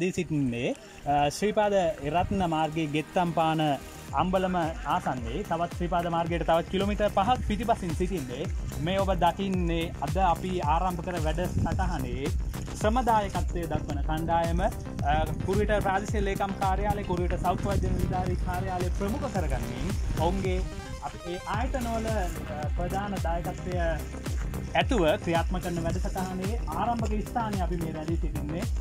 අපි රැඳී සිටින්නේ ශ්‍රීපාද එරත්න මාර්ගයේ ගෙත්තම්පාන අම්බලම ආසන්නේ තවත් ශ්‍රීපාද මාර්ගයට තවත් කිලමිට පහක් පිටිපසින් සිටින්නේ. මේ ඔබ දකින්නේ අද අපි ආරම්භ කර වැඩ සටහනේ ශ්‍රමදායකත්වය දක්වන කණ්ඩායම. පුරට ප්‍රාදිශය ලේකම් කාර්යාලය කුරට සෞඛ්‍යවජන විධාරී කාර්යාලය ප්‍රමුඛ කරගන්නින් ඔවුන්ගේ ඒ ආයතනෝල ප්‍රධාන දායකත්වය ඇතුව ක්‍රියාත්ම කරන වැඩසටහනේ ආරම්භක ස්ථානය අපි මේ රැඩී සිටින්නේ.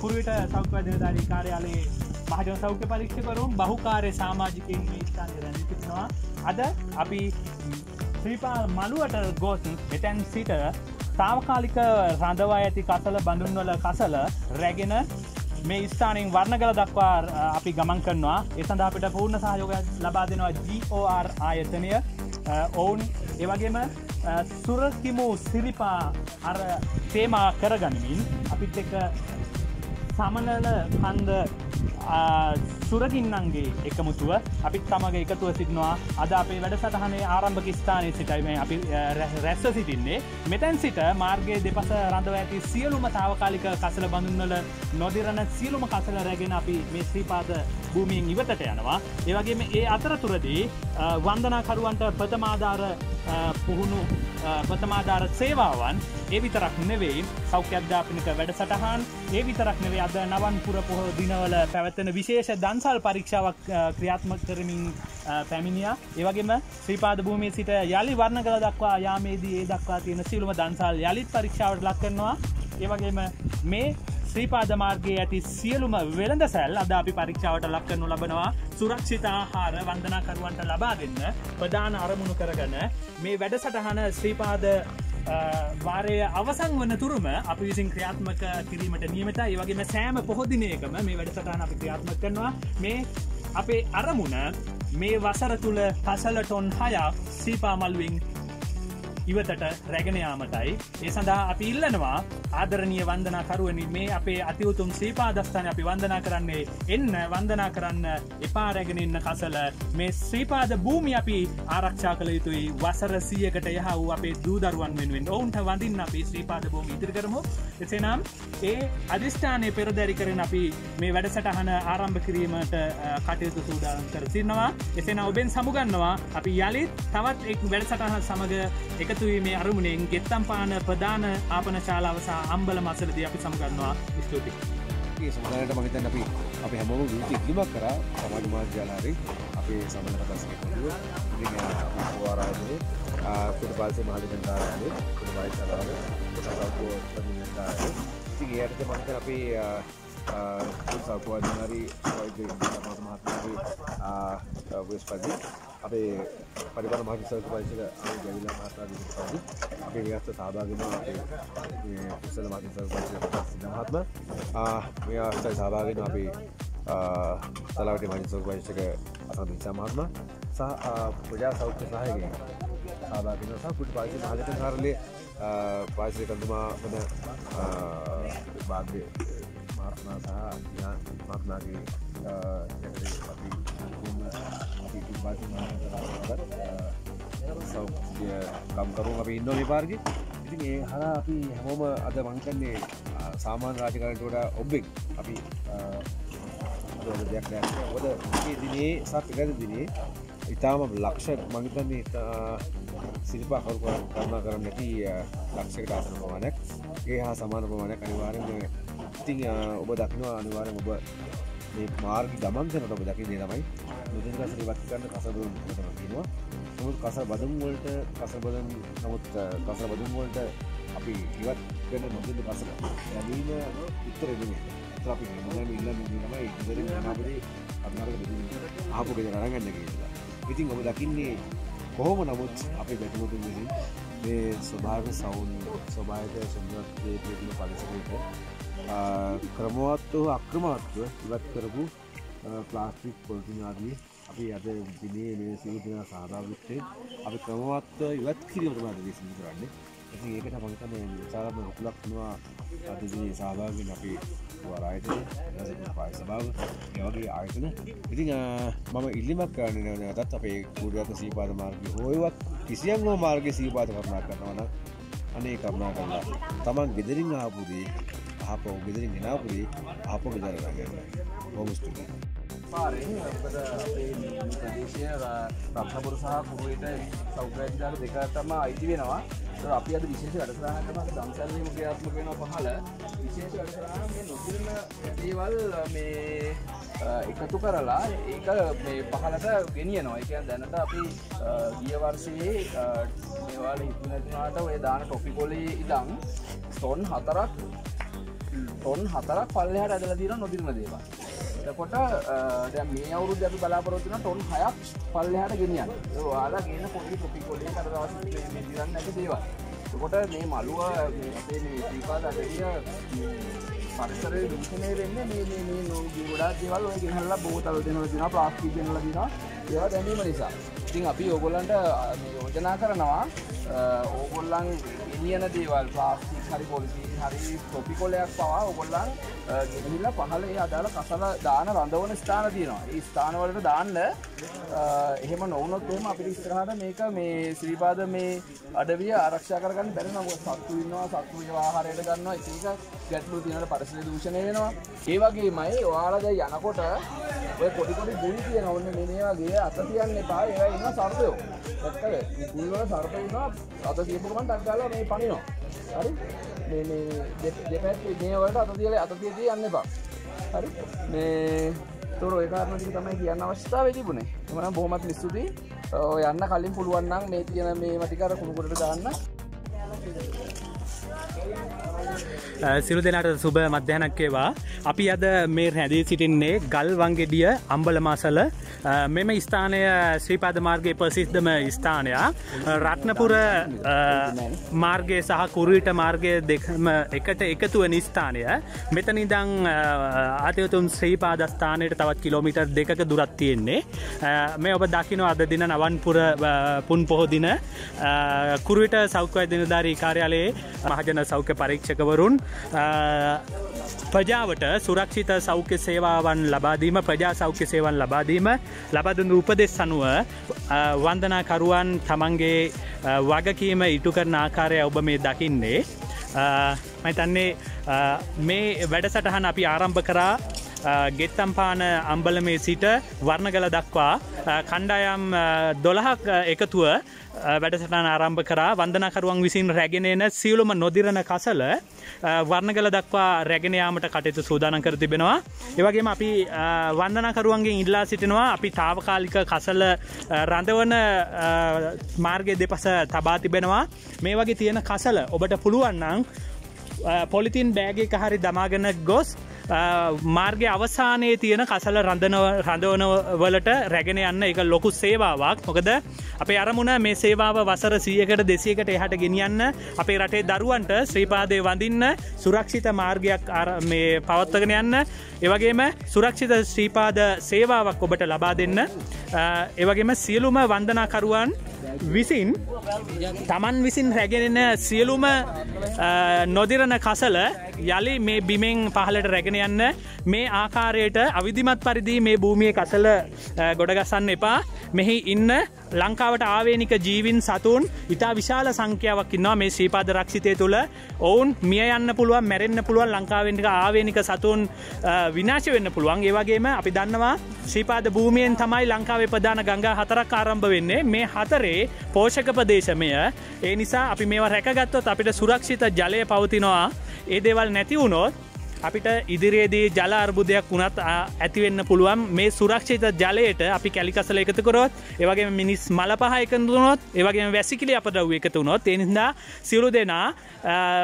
පුරට සෞඛ්‍යවජන ධාරී කාර්යාලයේ මහජන සෞඛ්‍ය පරීක්ෂකරුම් බහුකාරය සාමාජිකයෙන් මේ ස්ථානය රැඳිතිෙනවා අද අපි ශ්‍රීපා මළුවට ගෝස් මෙතැන් සිට තාවකාලික රඳවා ඇති කසල බඳුන්වල කසල රැගෙන මේ ස්ථානින් වර්ණගල දක්වා අපි ගමන් කරනවා එසඳ අපිට පූර්ණ සහයෝග ලබා දෙනවා GOR ආයතනය ඔවුන් ඒවගේම සුරකිමු සිරිපා අර තේමා කරගනිමින් අපිත් එක සමනල කන්ද සුරකින්නන්ගේ එකමුතුව අපිත් තමග එකතුව සිටිනවා. අද අපේ වැඩ සටහනේ ආරම්භක ස්ථානය සිටයිම අපි රැස්ස සිටින්නේ. මෙතැන් සිට මාර්ගය දෙපස රඳව ඇති සියලුම තාවකාලික කසල බඳුන්වල නොදිරණ සියලුම කසල රැගෙන අපි මේ ශ්‍රීපාද භූමියෙන් ඉවතට යනවා. ඒවගේම ඒ අතරතුරදී වන්දනාකරුවන්ට ප්‍රථමාධාර පුහුණු ප්‍රථමාධාර සේවාවන් ඒ විතරක් නෙවෙයි සෞඛ්‍ය අධ්‍යාපනික වැඩ සටහන් ඒ විතරක් නෙවේ අද නවන්පුර පොහෝ දිනවල පැවැත්වෙන විශේෂ දන්සල් පරීක්ෂාවක් ක්‍රියාත්ම කරමින් පැමිණිය. ඒවගේම ශ්‍රීපාද භූමේ සිට යළි වර්ණ කළ දක්වා යාමේදී ඒ දක්වා තියෙන සිලුම දන්සල් යළිත් පරීක්ෂාවට ලක් කරනවා. ඒවගේම මේ ශ්‍රීපාද මාර්ගයේ ඇති සියලුම වෙළඳ සැල් අද අපි පරීක්ෂාවට ලක්කනු ලබනවා. සුරක්ෂිතාහාර වන්දනාකරුවන්ට ලබා දෙන්න ප්‍රධාන අරමුණු කරගන මේ වැඩසටහන ශ්‍රීපාද වාරය අවසං වන තුරම අපි විසින් ක්‍රියාත්මක කිරීමට නියමත ඒවගේම සෑම පොහොදිනයකම මේ වැඩසටහන අපි ක්‍රියාත්ම කරනවා. මේ අපේ අරමුණ මේ වසර තුළ පසල ටොන් හයක් සීපාමල්ුවෙන් ඉවතට රැගෙනයාමටයි ඒ සඳහා අපි ඉල්ලනවා ආදරණය වන්දනාකරුවනි මේ අපේ අතිවුතුම් ශ්‍රීපාදස්ථාන අපි වන්දනා කරන්නේ එන්න වන්දනා කරන්න එපා රැගෙනන්න කසල. මේ ශ්‍රීපාද භූමි අපි ආරක්ෂා කළ යුතුයි. වසර සියකට යහ වූ අපේ දූදරුවන් වෙනුවෙන්. ඔවුන්ට වඳින් අපි ශ්‍රීපාද භූමි ඉදිරි කරමු. එසනම් ඒ අධිෂ්ඨානය පෙරදැරි කරන අපි මේ වැඩසටහන ආරම්භ කිරීමට කටයුතු සූදාන් කර සින්නවා එසෙන ඔබෙන් සමුගන්නවා. අපි යළිත් තවත් එක් වැඩසටහන සමඟ එක එකතුවීමේ අරමුණෙන් ගෙත්තම් පාන ප්‍රධාන ආපන ශාලාව සහ අම්බල මසලදී අපි සමගන්නවා. ස්තුති සමදායට මහිතන් අපි අපි හැමෝම විති ඉදිමක් කර. සමාජ මාධ්‍යාලාරි අපේ සමල කතස්කතුව වාරාදය කුට පාල්සේ මහලිකන්තාරය කුට පයිසලාව සකෝ පදිනතාරය ඉතින් ඒයට මහිත අපි සෞපවාධනාරී වෛද්‍ය මහත්මගේ වෙස්පදි අපේ පරිබල මහිසක පරිසක ගැවිලා මහතා පදි අපේ ව්‍යස්ත සහභාගෙන කුසල මහිසක පරිස සිදමහත්ම මෙයාස්තයි සහභාගෙන අපි තලාවට මහිසක පරිසක අසම නිසා මහත්ම සහ ප්‍රජා සෞඛ්‍ය සහයගෙන සහභාගෙන සහ කුට පාසි මහලක කාරලේ පාසය කඳුමා වන භාග්‍ය මාර්ථනා සහ මාත්නාගේ සෞඛ්‍ය කම්කරුම් අපි ඉන්න විපාර්ග ඉතින් ඒ හර අපි හැමෝම අද මංකන්නේ සාමාන්‍ය රාජකාරටට ඔබ්බෙක් අපි දෙයක් ඔද දිනේ සත් එකද දිනේ ඉතාම ලක්ෂ මගතන්නේ සිරිපා කරු කරනා කරන්න නැති ලක්ෂකට ආසන පමානක් ඒ හා සමාන පමානයක් අනිවාරෙන් ඉතිං ඔබ දක්නවා අනිවාරෙන් ඔබ මේ මාර්ග ගමන්සනට ඔබ දකින්නේ තමයි මුදන් කස ඉවත් කරන්න කසදුම් නවා නමුත් කස බදුම්වලට කස බදන් නමුත් කස බදුම්වලට අපි ඉවත් කන නොදන්න කසල ලැබීම උත්තර එ අපි මුදම ඉල්ල තමයි ඉදර නාපේ අන්නර ආපු ගෙ රගන්න කියලා. ඉතින් ඔබ දකින්නේ කොහොම නමුත් අපි බැටමුතු විසින් මේ ස්වභාව සවුන් ස්වභායක සුන්දරත්වය පිළිබඳ පරිසරයට ක්‍රමවත්ව අක්‍රමත්ව ඉවත් කරපු ප්ලාස්ටික් පොල්ටින් ආදී අපි අද දිනේ මේ සියලු දෙනා සහභාගීත්වයෙන් අපි ක්‍රමවත්ව ඉවත් කිරීමට බාර දේශනා කරන්නේ. ඉතින් ඒකට මම හිතන්නේ විශාලම රුකුලක් වෙනවා අද දිනේ සහභාගී අපි වරායතන රජපුර පාය සභාව ඒ වගේ ආයතන. ඉතින් මම ඉල්ලීමක් කරන්නේ නැවතත් අපේ කුඩරත් සීපාද මාර්ගය හොයවත් කිසියම් හෝ මාර්ගයේ සීපාද කරුණා කරනවා නම් අනේ කරුණා කරලා තමන් ගෙදරින් ආපු දේ ආප ගෙදරින් ගෙනාපුරේ ආප ගෙදරගන්න බොමස්තුතියි පාරෙන් අපට අපේ ප්‍රදේශය රත්නපුර සහ කුරුවට සෞද්‍රජාල දෙක තම අයිති වෙනවා. තොර අපි අද විශේෂ වැඩසරහනකම දම්සල්ලීම ක්‍රියාත්මක වෙන පහල. විශේෂ වැඩසරහන මේ නොතිරන දේවල් මේ එකතු කරලා ඒක මේ පහලට ගෙනියනවා. එක දැනට අපි ගිය වර්ෂයේ මේවාල හිතුනැතිනාට ඔය දාන ටොපිකොලේ ඉදං ස්ටොන් හතරක් ටොන් හතරක් පල්ලහට ඇදල දින නොතිරන දේවා එතකොට දැ මේ අවුරුද අපි බලාපොරොත්තුන ටොන් හයක් පල්ලහට ගෙනියන් වාලා ගෙන පොඩි පොපි කොල්ලේ කරදවස දිරන්න ඇති දේවා කොට මේ මළුව අපේ ශ්‍රීපාද අඩිය පරිසර දූෂණය වෙන්න මේ මේ ගොඩා දෙවල් ඔය ගෙනහල්ල බෝතල දෙනව දින ප්ලාස්ටි ගෙනල දින ඒවා දැනීම නිසා. ඉතින් අපි ඕගොල්ලන්ට යෝජනා කරනවා ඕගොල්ලන් ගෙනියන දේවල් ප්ලාස්ටික් හරි පොලිසි හරි තොපිකොලයක් පවා ඔගොල්ලන් ගෙනහිල්ල පහල ඒ අදාළ කසල දාන රඳවන ස්ථාන තියෙනවා. ඒ ස්ථානවලට දාන්න එහෙම නොවනොත් එහෙම අපිට ඉස්සරහට මේක මේ ශ්‍රීපාද මේ අඩවිය ආරක්ෂා කරගන්න බැරි නම් සත්තු ඉන්නවා සත්තු ඒ ආහාරයට ගන්නවා එක එක ගැටලු තියෙනට පරිසර දූෂණය වෙනවා. ඒ වගේමයි ඔයාලා දැන් යනකොට ඔය පොඩි පොඩි ගුලි තියෙන ඔන්න මේ වගේ අත තියන්න එපා ඒවා ඉන්න සර්පයෝ. දැක්කද මේ ගුලි වල සර්පය ඉන්නවා අත තියපු ගමන් ටක් ගාලා මේ පනිනවා. හරි? මේ දෙපැත් මේ වලට අත තියලා අත තියදී යන්න එපා. හරි? මේ තොර ඔය කාරණා ටික තමයි කියන්න අවශ්‍යතාවය තිබුණේ. එමනම් බොහොමත් ස්තුතියි යන්න කලින් පුළුවන් නම් මේ තියෙන මේ මටික අර කුණු කොටට දාන්න. සිරු දෙනට සුබ මධ්‍යනක්කේවා අපි අද මේ හැදී සිටින්නේ ගල් වංගෙඩිය අම්බල මාසල මෙම ස්ථානය ශ්‍රීපාද මාර්ගයේ ප්‍රසිද්ධම ස්ථානයක්. රත්නපුර මාර්ගය සහ කුරුවිට මාර්ගය දෙකම එකට එකතුව නිස්ථානය මෙතනිදං අතයතුම් ශ්‍රීපාදස්ථානයට තවත් කිලෝමිටර් දෙක දුරත් තියෙන්නේ. මේ ඔබ දකින අද දින නවන්පුර පුන් පොහොදින කුරුවිට සෞඛ්‍යය දිනධාරී කාර්යාලයේ මහජන සෞඛ්‍ය පරීක්ෂකවරුන් ප්‍රජාවට සුරක්ෂිත සෞඛ්‍ය සේවාවන් ලබාදීම ප්‍රජා සෞඛ්‍ය සේවන් ලබාදීම ලබදුන් උපදෙස් සනුව වන්දනාකරුවන් තමන්ගේ වගකීම ඉටු කරන ආකාරය ඔබ මේ දකින්නේ. මයිතන්නේ මේ වැඩසටහන් අපි ආරම්භ කරා. ගෙත්තම්පාන අම්බලමේ සිට වර්ණගල දක්වා කණ්ඩායම් දොළහක් එකතුව වැඩසටන ආරම්භ කරා. වන්දනකරුවන් විසින් රැගෙනන සියලුම නොදිරණ කසල වර්ණගල දක්වා රැගෙනයාමට කටයුතු සූදානන් කර තිබෙනවා. ඒවගේම අපි වන්දනකරුවන්ගේ ඉල්ලා සිටිනවා. අපි තාවකාලික කසල රඳවන මාර්ගය දෙපස තබා තිබෙනවා. මේ වගේ තියෙන කසල ඔබට පුළුවන්නං පොලිතින් බෑගේ හරි දමාගෙන ගොස් මාර්ගය අවසානයේ තියෙන කසල රඳනව රඳවනවලට රැගෙන යන්න එක ලොකු සේවාවක්. මොකද අපේ අරමුණ මේ සේවාව වසර සියකට දෙසියකට එහට ගෙනියන්න අපේ රටේ දරුවන්ට ශ්‍රීපාදය වඳින්න සුරක්ෂිත මාර්ගයක් මේ පවත්වගෙන යන්න. ඒවගේම සුරක්ෂිත ශ්‍රීපාද සේවාවක් ඔබට ලබා දෙන්න. ඒවගේම සියලුම වන්දනාකරුවන් විසින් තමන් විසින් රැගෙනෙන සියලුම නොදිරණ කසල යළි මේ බිමෙන් පහලට රැගෙන යන්න. මේ ආකාරයට අවිධිමත් පරිදි මේ භූමිය කසල ගොඩගසන්න එපා. මෙහි ඉන්න ලංකාවට ආවේනික ජීවින් සතුන් ඉතා විශාල සංඛ්‍යාවක් ඉන්නවා මේ ශ්‍රීපාද රක්ෂිතය තුළ. ඔවුන් මිය යන්න පුළුවන් මැරෙන්න්න පුළුවන් ලංකාවෙන්ට ආවේනික සතුන් විනාශ වෙන්න පුළුවන්. ඒවගේම අපි දන්නවා ශ්‍රීපාද භූමියෙන් තමයි ලංකාවේ ප්‍රධාන ගංගා හතරක් ආරම්භ වෙන්නේ. මේ හතරේ පෝෂක ප්‍රදේශමය. ඒ නිසා අපි මේවා රැකගත්තොත් අපිට සුරක්ෂිත ජලය පවතිනවා. ඒ දේවල් නැති වුණොත් අපිට ඉදිරියේදී ජල අර්බුදයක් වුණත් ඇතිවෙන්න පුළුවන්. මේ සුරක්ෂිත ජලයට අපි කැලිකසල එකතකොරොත් ඒවගේ මිනිස් මල පහ එකතුනොත් ඒවගේ වැසිකිලි අපදව එකතුනොත් එනිදා සිරු දෙනා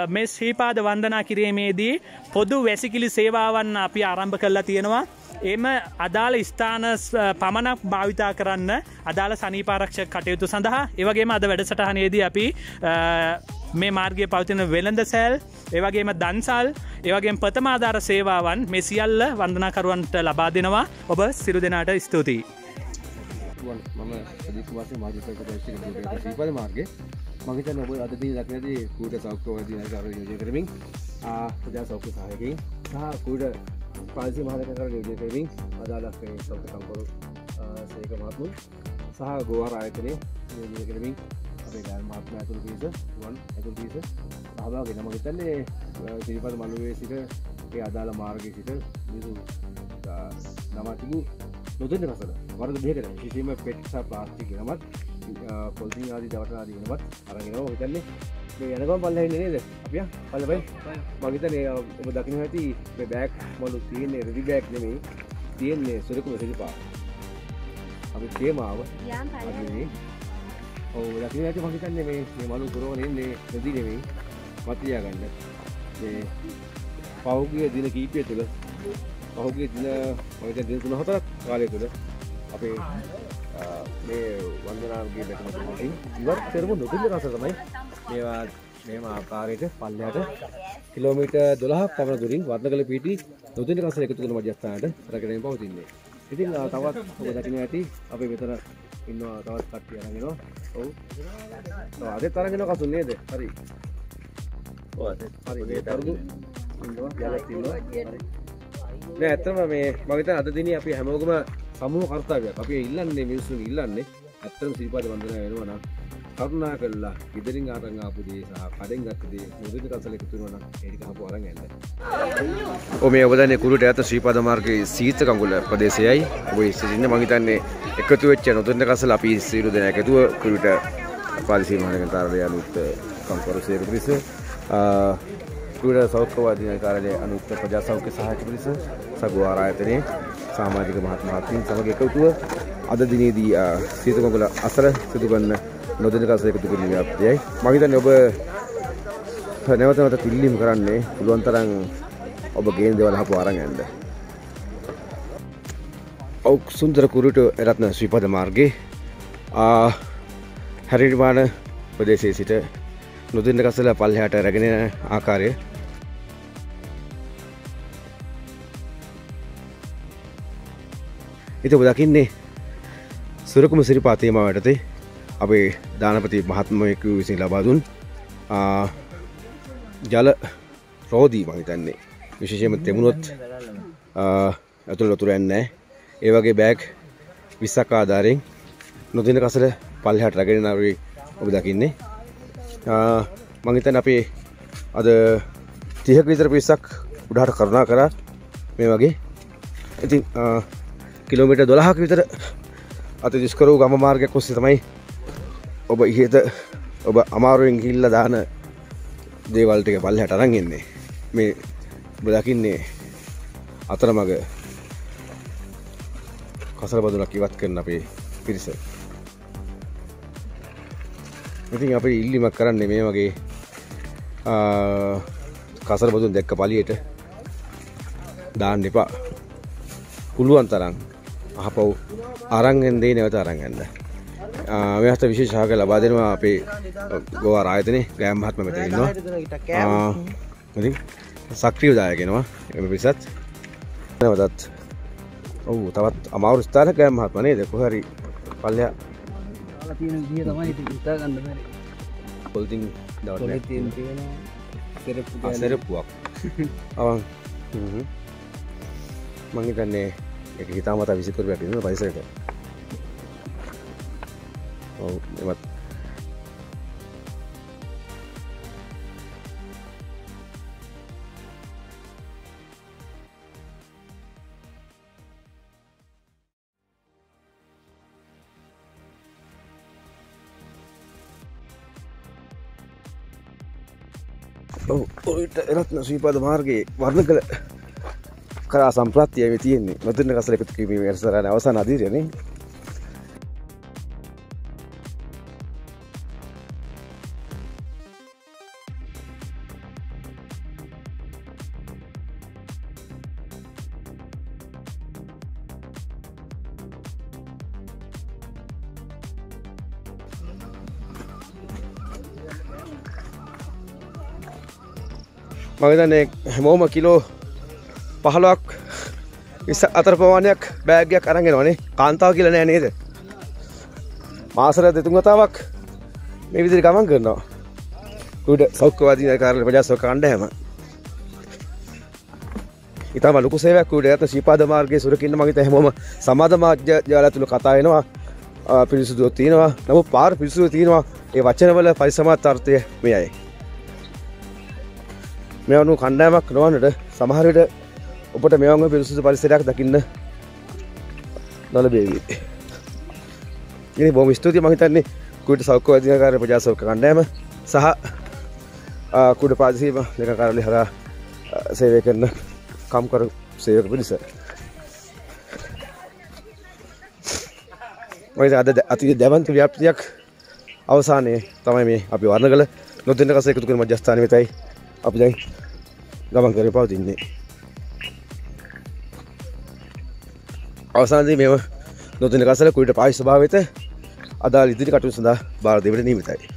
මේ ශ්‍රීපාද වන්දනා කිරීමේදී පොදු වැසිකිලි සේවාවන් අපි ආරම්භ කරලා තියෙනවා. එම අදාළ ස්ථාන පමණක් භාවිතා කරන්න අදාළ සනීපාරක්ෂ කටයුතු සඳහා ඒවගේම අද වැඩසටහනේදී අපි මේ මාර්ගය පවතින වෙළඳ සැල් ඒවගේම දන්සල් ඒවගේ ප්‍රථමාධාර සේවාවන් මේ සියල්ල වන්දනාකරුවන්ට ලබා දෙනවා ඔබ සිරු දෙනාට ස්තුතියි. මම සදිවාස මාජ ශීපද මාර්ගය මගේත නොබ අදදී දක්නද කූට සෞක්කෝවදී නකාර යෝජය කරමින් ප්‍රජා සෞඛ්‍ය සහයකින් සහ කූට පාසි මහලක කර යෝජය කරමින් අදාලක්කේ සෞඛ කම්පොරු සේක මාත්මුන් සහ ගෝවාර ආයතනය යෝජය කරමින් අපේ මාත්ම ඇතුළ පිස වන් ඇතුළ පිස සහභාගෙන ම හිතන්නේ සිරිපත මළුවේ සිට ඒ අදාළ මාර්ගය සිට මිසු නමතිබු නොදන්න කසල වරද බේකර කිසිම පෙට්සා ප්ලාස්ටික් නමත් පොල්සිං ආදී දවටනාදී නමත් අරගෙනවා හිතන්නේ යනකම් පල්ලහෙන්න නේද? අපිය පලබයි මගතන ඔබ දකින ඇති බෑක් මලු තියන්නේ රදි බෑක් නෙමේ තියෙන්නේ සුරකුම සිරිපා අපි තේමාව ඔව දකින ඇති මහිතන්න මේ මලු පුරෝණයන්නේ රදි නෙමේ මතියා ගන්න පහුගිය දින කීපය තුළ පහුගේ දින මගත දින තුන හතරක් කාලය තුළ අපේ මේ වන්දනාගේ බැටමතින් ඉවත් කරම. නොතුල්ල රස තමයි මේවා මේම ආකාරයට පල්ලයට කිලෝමීට දොළහ පමණ දුරින් වර්ණ කළ පිටි නොතින රස එකතු කළ මජස්ථානට රැකෙන පවතින්නේ. ඉතින් තවත් දකින ඇති අපේ මෙතන ඉන්නවා තවත් කට්ටිය අරගෙනවා. ඔව්. අද තරගෙන කසු නේද? හරි. හරි ඉන්නවා නෑ ඇත්තම මේ මගත අද දින අපි හැමෝගම සමුහ කර්තාවයක් අපි ඉල්ලන්නේ මිනිස්සු ඉල්ලන්නේ ඇත්තම සිරිපාද වන්දන වෙනවනම් කරුණා කල්ලා ඉදරින් ආරං ආපුදේ සහ කඩෙන් ගත්තදේ මුදුන කසල එකතුරුවන ඒක හපු අරන් ඇල්ල ඔ මේ ඔබදන්නේ කුරුට ඇත ශ්‍රීපාද මාර්ගයේ සීත කඟුල ප්‍රදේශයයි. ඔබ සිටින්න මං හිතන්නේ එකතු වෙච්ච නොතුන කසල අපි සියලු දෙනා එකතුව කුරුට පාලිසි මහනගරාලය අනුත් කම්කරු සේක පිරිස කුරුට සෞඛ්‍යවාදී කාර්යාලය අනුත් ප්‍රජා සෞඛ්‍ය සහායක පිරිස සගු ආරායතනයේ සාමාජික මහත් මහත්මීන් සමග එකතුව අද දිනේදී සීත කඟුල අසර සිදු කරන නොදෙන කස එකතු කිරීම ව්‍යාප්තියයි මම හිතන්නේ ඔබ නැවත නැවත පිල්ලීම් කරන්නේ පුළුවන් තරම් ඔබ ගේන දේවල් අහපු අරන් යන්න. ඔව් සුන්දර කුරුට රත්න ශ්‍රීපද මාර්ගයේ ආ හැරිනිර්මාණ ප්‍රදේශයේ සිට නොදෙන්න කසල පල්ලෙහාට රැගෙන යන ආකාරය. ඉතින් ඔබ දකින්නේ සුරකුම සිරිපා තේමාව යටතේ අපේ දානපති මහත්මයකු විසින් ලබාදුන් ජල රෝදී මහිතන්නේ විශේෂම තෙමුණොත් ඇතුළ ලොතුර ඇන්නෑ ඒවගේ බෑග් විස්සක් ආධාරයෙන් නොතින කසල පල්හට රගෙන නරී ඔබ දකින්නේ. මංහිතන් අපේ අද තිහක විතර පිස්සක් උඩහට කරුණා කරා. මේ වගේ. ඉතින් කිලෝමිට දොළහක් විතර අත දිස්කරු ගම මාර්ගයක් ඔස්සේ තමයි ඔබ ඉහත ඔබ අමාරුවෙන් ගිල්ල දාන දේවල්ටික පල්හට අරන්ගෙන්නේ මේ බදකින්නේ අතර මග කසර බදුනක් ඉවත් කරන අපේ පිරිස. ඉතින් අප ඉල්ලිමක් කරන්නේ මේ වගේ කසර බදුන් දෙක්ක පලියට දාන්න එපා. පුළුවන් තරම් අහපව්. අරංගෙන් දේ නැවත අරංගන්න මේ හත විශේෂාක ලබා දෙනවා අපේ ගෝවා රායතනය ගෑම් මහත්ම මෙතන්නවා සක්‍රියව දායගෙනවා එම පිසත් නැවතත් ඔවු තවත් අමාරු ස්ථාන ගෑම් මහත්මනේ දෙක හරි පල්ලය. පොල්තින් සෙරප්පුවක්. අවන් මංහිතන්නේ එක හිතාමත විසිකර වැටින පයිසක ඔව් එමත් ඔට එරත්න ශ්‍රීපාද මාර්ගයේ වර්ණ කළ කරා සම්ප්‍රත්තියම තියෙන්නේ. නොතින්න කසල එකතු කිරීම වැරසරන අවසාන අදීරයනේ මගතන්නේ හැමෝම කිලෝ පහලොක් විස අතර පවානයක් බෑගයක් අරගෙන වනේ කාන්තාව කියල නෑ නේද? මාසර දෙතුන් වතාවක් මේ විදිරි ගමන් කරනවා. කුඩ සෞඛ්‍යවාදී කාරල පජාසව කණ්ඩ හැම. ඉතාම ලොකු සේවයක් කුඩ ඇත ශීපාද මාර්ගය සුරකින්න මගත හැමෝම සමාධ මාජ්‍ය ජාල තුළ කතායනවා පිරිසුදුව තියෙනවා. නම පාර පිරිසුව තියෙනවා. ඒ වචනවල පරිසමත් අර්ථය මේ අයි මෙවනු කණ්ඩෑමක් නොවන්නට සමහරට ඔපට මෙවංග පිරිසුදු පරිසරයක් දකින්න නොලබේවී. ඉනි බොම ස්තුති මහිතන්නේ කුට සෞඛ්‍ය අධිකාර ප්‍රජාසෝක කණ්ඩෑම සහ කුඩ පාදසීම දෙක කරලි හරා සේවය කරන කම්කර සේවක පිරිස. මයි අද අති දැවන්ත ව්‍යාප්තියක් අවසානයේ තමයි මේ අපි වර්ණ කළ නොතින්න කස එකතු කර මජස්ථාන වෙතයි අපි දැයි ගමන් කර පවතින්නේ. අවසානදී මෙම නොතින කසල කුට පාශ භාවත අදා ඉදිරි කටු සඳහා භාරදවට නීමතයි